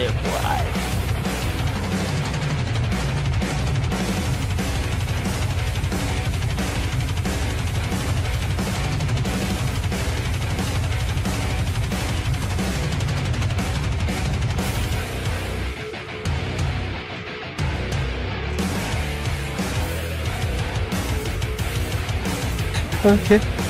Yeah, boy. Okay.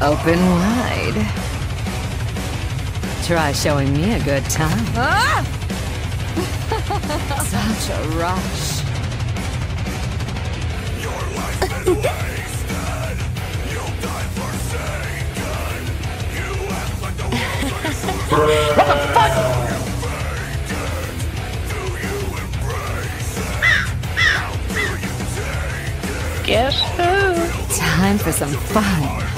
Open wide. Try showing me a good time. Ah! Such a rush. Guess who? Time for some fun.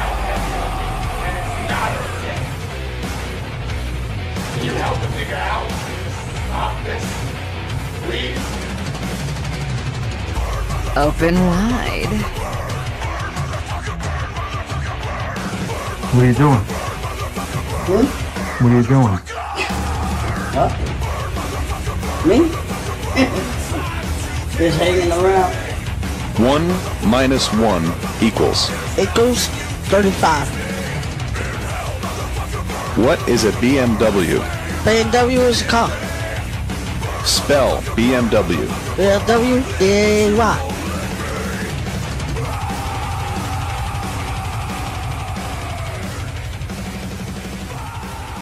Open wide. What are you doing? What are you doing? Huh? Me? Just hanging around. 1 minus 1 equals. Equals 35. What is a BMW? BMW is a car. Spell BMW. BMW is Y.